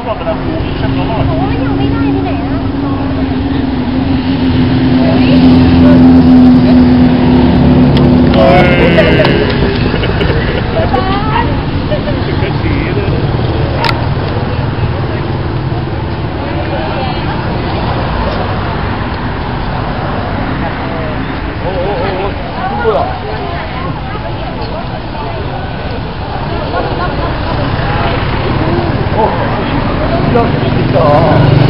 Wabarakatuh. Oh.